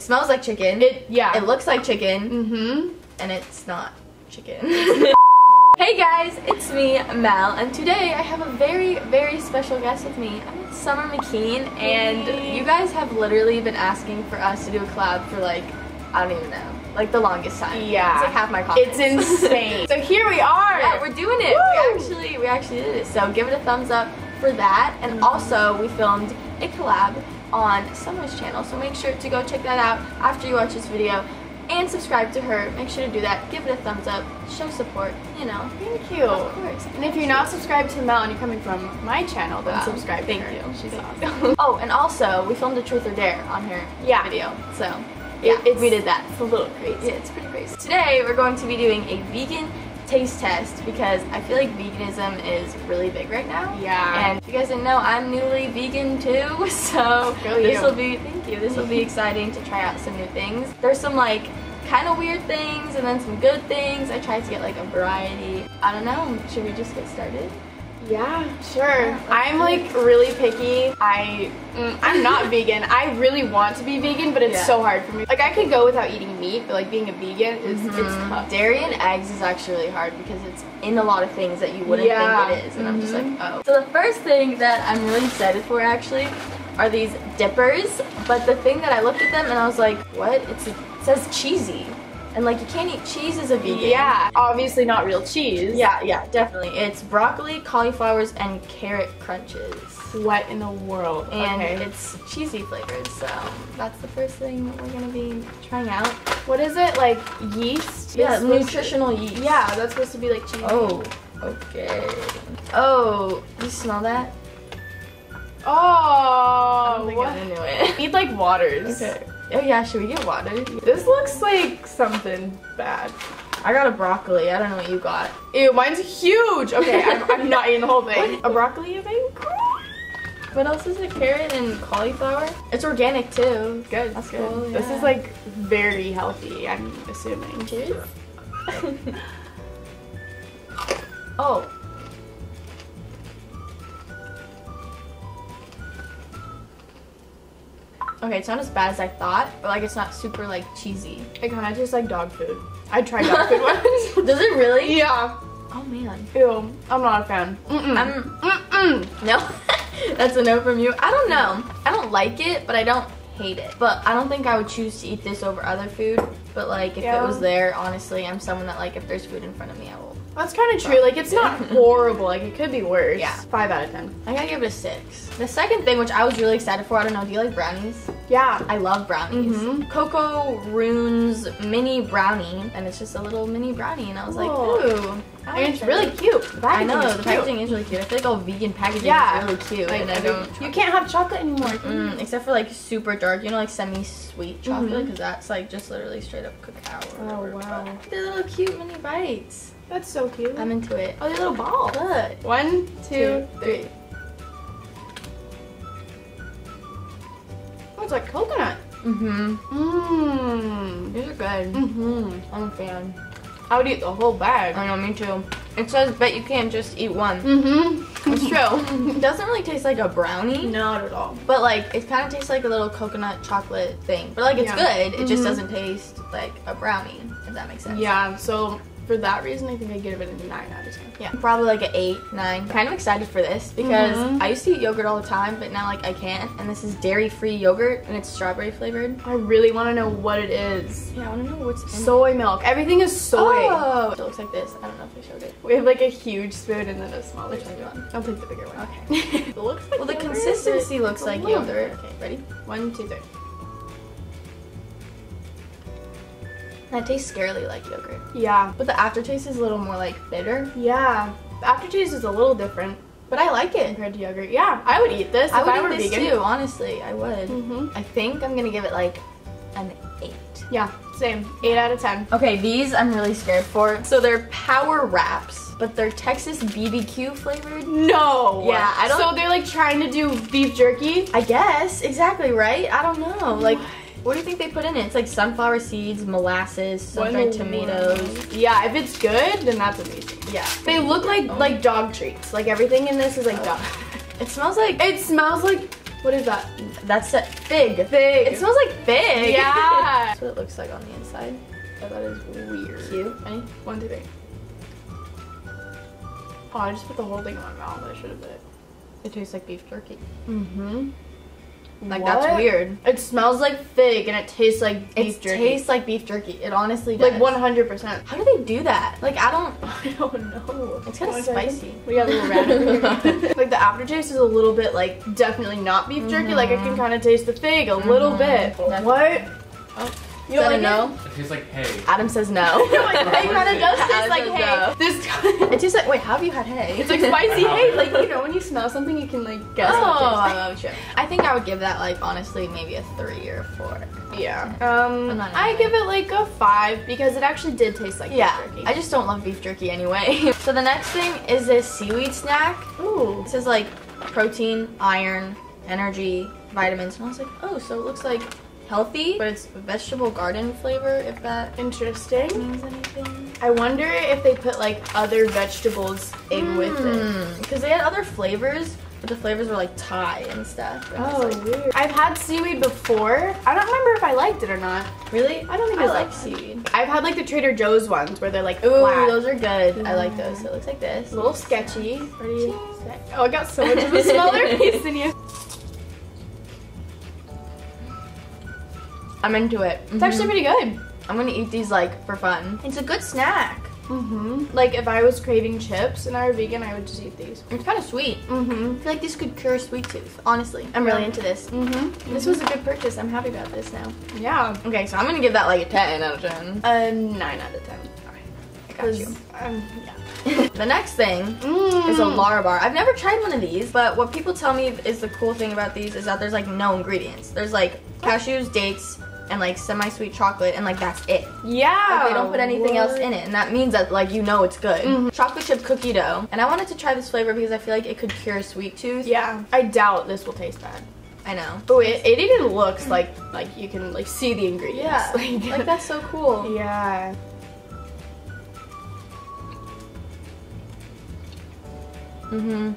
It smells like chicken. It yeah. It looks like chicken, mm-hmm. and it's not chicken. hey guys, it's me, Mel, and today I have a very, very special guest with me. I'm with Summer McKeen, and Hey. you guys have literally been asking for us to do a collab for like, I don't even know, like the longest time. Yeah. It's like half my confidence. It's insane. so here we are. Yeah, we're doing it. Woo! We actually we actually did it. So give it a thumbs up for that. And also we filmed a collab on Summer's channel. So make sure to go check that out after you watch this video. And subscribe to her. Make sure to do that. Give it a thumbs up. Show support. You know. Thank you. Of course. And if you're not subscribed to Mel and you're coming from my channel, then Wow. subscribe. Thank you. She's awesome. Oh, and also we filmed a truth or dare on her Yeah. video. So yeah, It- we did that. It's a little crazy. Yeah, it's pretty crazy. Today we're going to be doing a vegan taste test because I feel like veganism is really big right now. Yeah. And if you guys didn't know, I'm newly vegan too, so Go this will be thank you. This will be exciting to try out some new things. There's some like kind of weird things and then some good things. I tried to get like a variety. I don't know. Should we just get started? Yeah, sure. I'm like really picky. I mm, I'm not vegan. I really want to be vegan, but it's Yeah. so hard for me. Like I could go without eating meat, but like being a vegan is it's tough. Dairy and eggs is actually really hard because it's in a lot of things that you wouldn't Yeah. think it is. And I'm just like, Mhm. oh. So the first thing that I'm really excited for actually are these dippers. But the thing that I looked at them and I was like, what? It's, it says cheesy. And like you can't eat cheese as a vegan. Yeah, obviously not real cheese. Yeah, yeah, definitely. It's broccoli, cauliflowers, and carrot crunches. What in the world? And okay. it's cheesy flavored, so that's the first thing that we're gonna be trying out. what is it like yeast? Yeah, to- nutritional yeast. Yeah, that's supposed to be like cheese. Oh, okay. Oh, you smell that? Oh. I don't think what? I'm into it. Need like waters. Okay. Oh yeah, should we get water? This looks like something bad. I got a broccoli. I don't know what you got. Ew, mine's huge. Okay, I'm, I'm not eating the whole thing. A broccoli, you think? What else is it? Carrot and cauliflower? It's organic too. Good. That's good. This yeah. is like very healthy. I'm assuming. Cheers. oh. Okay, it's not as bad as I thought, but like it's not super like cheesy. It kind of tastes like dog food. I tried dog food once. Does it really? yeah. Oh man. Ew. I'm not a fan. Mm-mm. I'm Mm-mm. no. That's a no from you. I don't know. I don't like it, but I don't hate it. But I don't think I would choose to eat this over other food. But like if Yeah. it was there, honestly, I'm someone that like if there's food in front of me, I will. That's kind of true. Like it's not horrible. Like it could be worse. Yeah. Five out of ten. I gotta give it a six. The second thing, which I was really excited for, I don't know, do you like brownies? Yeah. I love brownies. Mhm. Cocoa Runes mini brownie, and it's just a little mini brownie, and I was like, ooh. I And it's really cute. I know, the cute. packaging is really cute. I feel like all vegan packaging Yeah. is really cute, Like and I don't. You can't have chocolate anymore. Mm, except for like super dark, you know, like semi-sweet chocolate, because that's like just literally straight up cacao. Oh, wow. But They're little cute mini bites. That's so cute. I'm into it. oh, they're little balls. Good. One, two, three. three. Oh, it's like coconut. Mm-hmm. Mmm. These are good. Mm-hmm. I'm a fan. I would eat the whole bag. I know, me too. It says, but you can't just eat one. Mm-hmm. It's true. it doesn't really taste like a brownie, Not at all. but like it kind of tastes like a little coconut chocolate thing. But like it's Yeah. good. It just Mhm. doesn't taste like a brownie, if that makes sense. Yeah, so for that reason, I think I give it a 9 out of 10. Yeah, probably like an eight, nine. Kind of excited for this because Mhm. I used to eat yogurt all the time, but now like I can't. And this is dairy-free yogurt, and it's strawberry flavored. I really want to know what it is. Yeah, I want to know what's Soy milk. Everything is soy. Oh, it looks like this. I don't know if I showed it. We have like a huge spoon and then a smaller Which one do you want? I'll take the bigger one. Okay. it looks like Well, the consistency looks like yogurt. Okay, ready? One, two, three. That tastes scarily like yogurt, Yeah. but the aftertaste is a little more like bitter. Yeah. The aftertaste is a little different But I like it. compared to yogurt. Yeah, I would eat this I if would I eat were this vegan. too. Honestly, I would. hmm I think I'm gonna give it like an eight. Yeah, same. 8 out of 10. Okay, these I'm really scared for. So they're power wraps, but they're Texas BBQ flavored. No. Yeah, I don't- So they're like trying to do beef jerky. I guess exactly right. I don't know. Like, what do you think they put in it? It's like sunflower seeds, molasses, What sun-dried tomatoes. world? Yeah, if it's good, then that's amazing. Yeah, They look like like dog treats. Like everything in this is like dog. it smells like It smells like what is that? that's a fig. Fig. It smells like fig. Yeah. that's What it looks like on the inside. Oh, that is weird. Cute. Ready? One, two, three. Oh, I just put the whole thing in my mouth. I should have put it. It tastes like beef jerky. Mm-hmm. Like that's weird. It smells like fig and it tastes like beef It jerky. tastes like beef jerky. It honestly does. like 100%. How do they do that? Like I don't. I don't know. It's kinda spicy. We got a little rat. like the aftertaste is a little bit like definitely not beef jerky. Like I can mm-hmm. kind of taste the fig a little mm-hmm. bit. That's- What? Oh, You is that a like no? It tastes like hay. Adam says no. it kind of does taste Adam like says hay. no. This It tastes like. Wait, how have you had hay? it's like spicy hay. Like you know when you smell something, you can like guess. Oh, what it oh, sure. I think I would give that like honestly maybe a three or four. Yeah. Um, I'm not I into give it like a five because it actually did taste like Yeah, beef jerky. I just don't love beef jerky anyway. so the next thing is this seaweed snack. Ooh. It says like protein, iron, energy, vitamins, and I was like, oh, so it looks like healthy, but it's vegetable garden flavor. If that Interesting. means anything. I wonder if they put like other vegetables in with it. Hmm. Because they had other flavors, but the flavors were like Thai and stuff. And Oh, like, weird. I've had seaweed before. I don't remember if I liked it or not. really? I don't think I was like seaweed. I've had like the Trader Joe's ones where they're like Ooh, flat. those are good. I like mm-hmm. those. So it looks like this. a little sketchy. Set. Oh, I got so much of a smaller piece than you. I'm into it. It's actually pretty good. I'm gonna eat these like for fun. It's a good snack. Mm-hmm. Like if I was craving chips and I were vegan, I would just eat these. It's kind of sweet. Mm-hmm. I feel like this could cure sweet tooth. Honestly, I'm really into this. Mm-hmm. This was a good purchase. I'm happy about this now. Yeah. Okay, so I'm gonna give that like a 10 out of 10. A nine out of ten. I got you. Um, yeah. the next thing Mm. is a Larabar. I've never tried one of these, but what people tell me is the cool thing about these is that there's like no ingredients. There's like cashews, dates, and like semi-sweet chocolate, and like that's it. Yeah. Like, they don't put anything else in it, and that means that like you know it's good. Mhm. Chocolate chip cookie dough, and I wanted to try this flavor because I feel like it could cure sweet tooth. Yeah. I doubt this will taste bad. I know. Oh, it, it even looks like like you can like see the ingredients. Yeah, Like, like that's so cool. Yeah. Mm-hmm.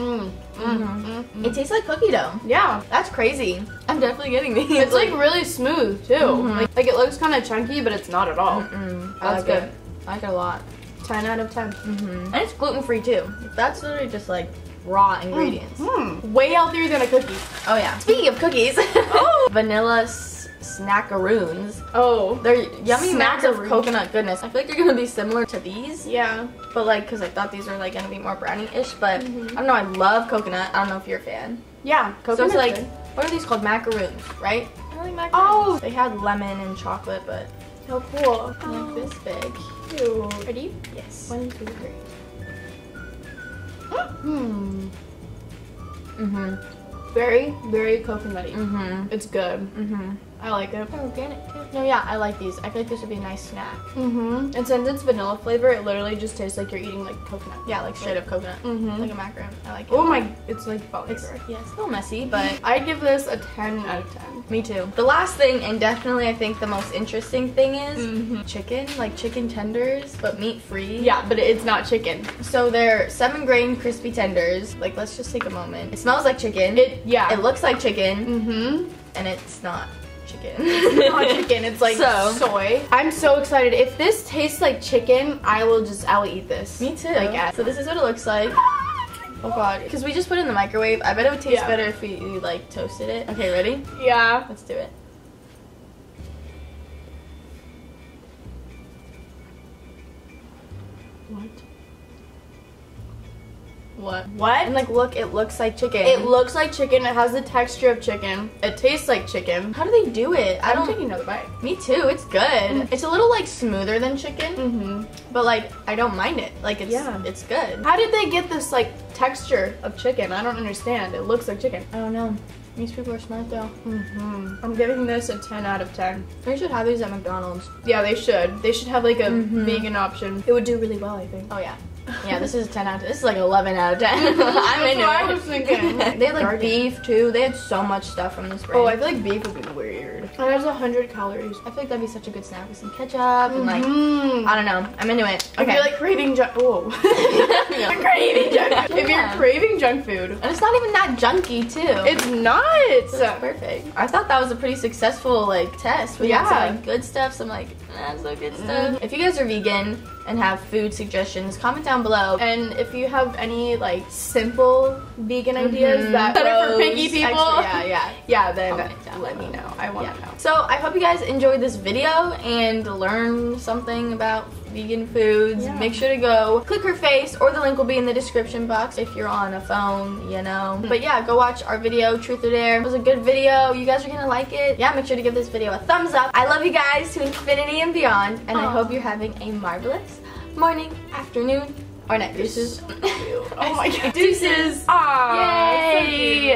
Mm. Mm. Mm. Mm. It tastes like cookie dough. Yeah. That's crazy. I'm definitely getting these. It's like really smooth too. Mhm. Like, like it looks kind of chunky, but it's not at all. Mm-mm. That's like good. It. I like it a lot. Ten out of 10 Mm-hmm. And it's gluten free too. That's literally just like raw ingredients. Mm. Way healthier than a cookie. Oh yeah. Speaking of cookies, vanilla s- snackaroons. Oh. They're yummy amounts of coconut goodness. I feel like they're gonna be similar to these, Yeah. but like, cause I thought these were like gonna be more brownie-ish. But Mhm. I don't know. I love coconut. I don't know if you're a fan. Yeah. so Coconut's it's like, good. What are these called? Macaroons, right? Macaroons. Oh. They had lemon and chocolate, but so cool. like this big. Ew. Ready? Yes. One, two, three. Hmm. Mm-hmm. Very, very coconutty. Mm-hmm. It's good. Mm-hmm. I like it. They're organic too. No, yeah, I like these. I feel like this would be a nice snack. Mm-hmm. And since it's vanilla flavor, it literally just tastes like you're eating like coconut. Yeah, like straight up coconut. Mm-hmm. Like a macaron. I like it. oh my, it's like falling It's, yeah, it's a little messy, but I'd give this a 10 out of 10. me too. The last thing, and definitely I think the most interesting thing is Mhm. chicken, like chicken tenders, but meat free. Yeah, but it's not chicken. So they're seven grain crispy tenders. Like, let's just take a moment. It smells like chicken. It, yeah. It looks like chicken, mm-hmm. and it's not chicken. It's not chicken, it's like So- soy. I'm so excited. If this tastes like chicken, I will just, I will eat this. Me too. Like, so this is what it looks like. Oh god, because we just put it in the microwave. I bet it would taste Yeah. better if we like toasted it. Okay, ready? Yeah. Let's do it. What? What? What? And like, look, it looks like chicken. it looks like chicken. It has the texture of chicken. It tastes like chicken. How do they do it? I don't. taking another bite. Me too. It's good. It's a little like smoother than chicken, Mm-hmm. but like I don't mind it. Like it's Yeah. it's good. How did they get this like texture of chicken? I don't understand. It looks like chicken. I don't know. These people are smart though. Mm-hmm. I'm giving this a 10 out of 10. We should have these at McDonald's. Yeah, they should. They should have like a Mhm. vegan option. It would do really well, I think. Oh yeah. Yeah, this is a 10 out of 10. This is like 11 out of 10. I'm into. I was thinking. they had like beef too. They had so much stuff from this oh, brand. Oh, I feel like beef would be weird. It has 100 calories. I feel like that'd be such a good snack with some ketchup and like Mhm. I don't know. I'm into it. If you're like craving junk, whoa. Yeah. craving junk. If you're craving junk food, and it's not even that junky too. it's not. So it's perfect. I thought that was a pretty successful like test. We got some like good stuff, some like not so good stuff. If you guys are vegan and have food suggestions, comment down below. And if you have any like simple vegan ideas Mhm. that are for picky people, extra- yeah, yeah. yeah, then let me know. I want Yeah. Know. So I hope you guys enjoyed this video and learned something about vegan foods. Yeah. Make sure to go click her face or the link will be in the description box if you're on a phone, you know. Hmm. But yeah, go watch our video, Truth or Dare. It was a good video. You guys are gonna like it. Yeah, make sure to give this video a thumbs up. I love you guys to infinity and beyond, and I hope you're having a marvelous morning, afternoon, or night. Deuces. Oh my god. Deuces. Aww. so Yay.